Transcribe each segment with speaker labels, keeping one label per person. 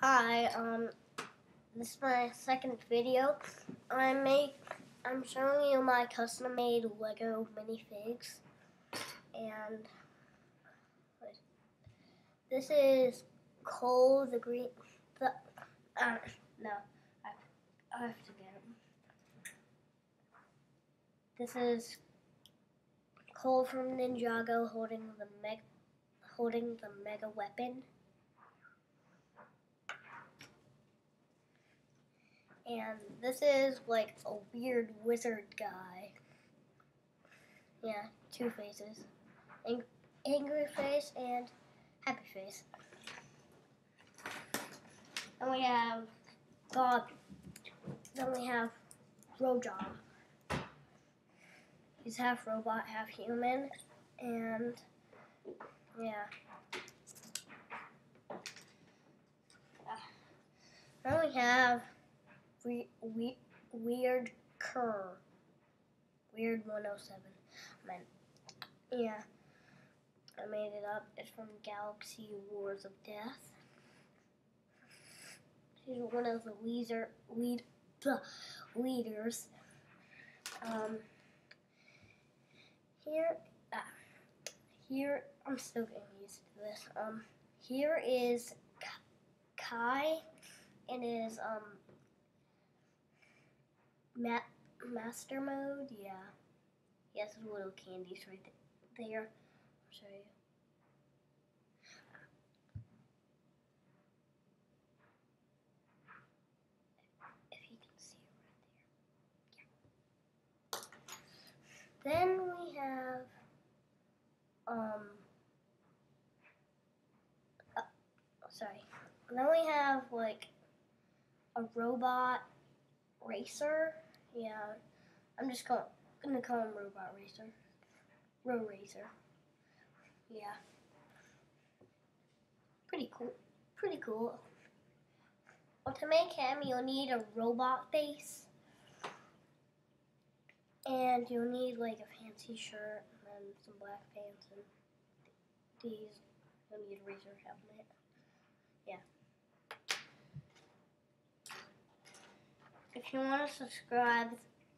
Speaker 1: Hi, um, this is my second video. I make, I'm showing you my custom-made Lego minifigs, and this is Cole the Green, the, uh, no, I, I have to get him. This is Cole from Ninjago holding the meg, holding the mega weapon. And this is like a weird wizard guy. Yeah, two faces. Ang- angry face and happy face. Then we have Bob. Then we have Rojar. He's half robot, half human. And yeah. Then we have we, we, Weird Cur. Weird 107. I yeah. I made it up. It's from Galaxy Wars of Death. He's one of the leader, lead, leaders. Um, here, ah, here, I'm still getting used to this. Um, here is Kai and his um Ma- master mode, yeah. He has little candies right there. I'll show you. If you can see it right there. Yeah. Then we have um uh, sorry. Then we have like a robot racer. Yeah, I'm just call, gonna call him Robot Racer. Row Racer. Yeah. Pretty cool. Pretty cool. Well, to make him, you'll need a robot face. And you'll need like a fancy shirt and some black pants and these. You'll need a razor helmet. Yeah. If you want to subscribe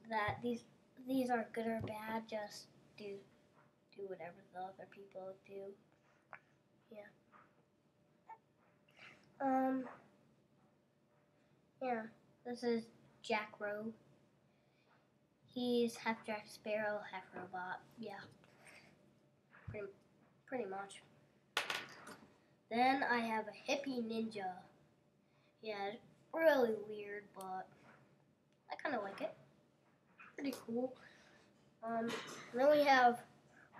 Speaker 1: that these these are good or bad, just do do whatever the other people do. Yeah. Um Yeah, this is Jack Rowe. He's half Jack Sparrow, half robot. Yeah. Pretty pretty much. Then I have a hippie ninja. Yeah, really weird, but I kind of like it. Pretty cool. Um, then we have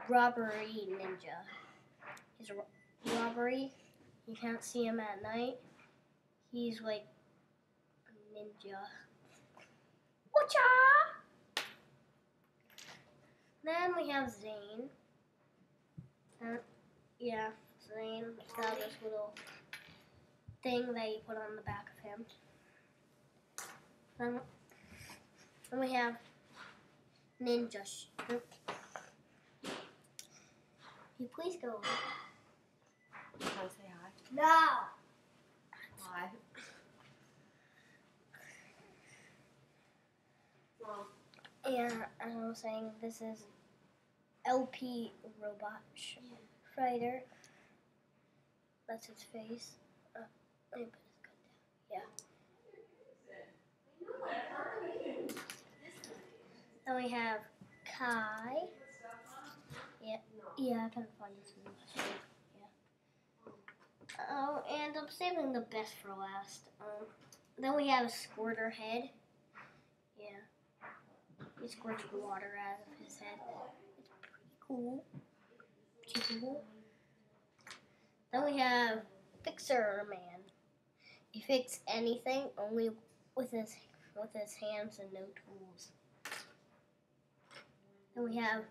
Speaker 1: Robbery Ninja. He's a robbery. You can't see him at night. He's like a ninja. Whatcha? Then we have Zane. Uh, yeah, Zane. It's got this little thing that you put on the back of him. Then and we have Ninja Strip. you please go away?
Speaker 2: Can I say hi?
Speaker 1: No!
Speaker 2: Well,
Speaker 1: And as I was saying, this is LP Robot Sh- Fighter. That's his face. Uh, let me put his gun down. Yeah. Then we have Kai. Yeah, yeah, I can find this one. Yeah. Oh, and I'm saving the best for last. Um, then we have a squirter head. Yeah. He squirts water out of his head. It's pretty cool. Pretty cool. Then we have Fixer Man. He fixes anything only with his with his hands and no tools. Then we have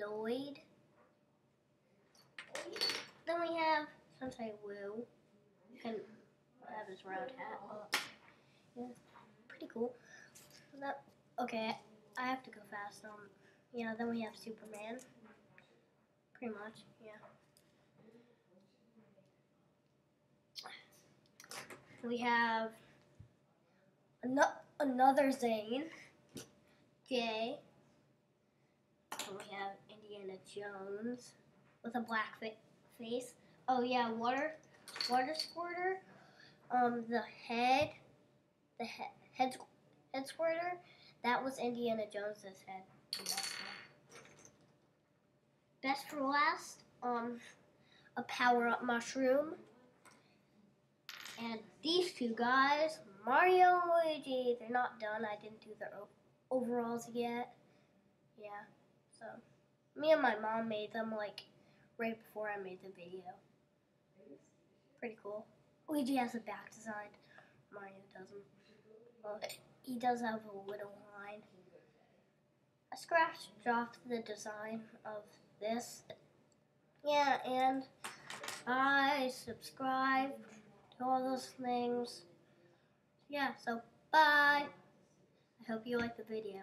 Speaker 1: Lloyd. Then we have Sensei Wu. You can have his round hat. Yeah, pretty cool. That, okay, I have to go fast. Um, yeah. Then we have Superman. Pretty much, yeah. we have ano- another Zane, Jay. And we have Indiana Jones with a black fa- face. Oh yeah, water, water squirter. Um, the head, the he- head, head squirter. That was Indiana Jones's head. Best for last. Um, a power up mushroom. And these two guys, Mario and Luigi, they're not done. I didn't do their overalls yet. Yeah, so me and my mom made them like right before I made the video. Pretty cool. Luigi has a back design. Mario doesn't. Well, he does have a little line. I scratched off the design of this. Yeah, and I subscribe to all those things. Yeah, so bye. I hope you like the video.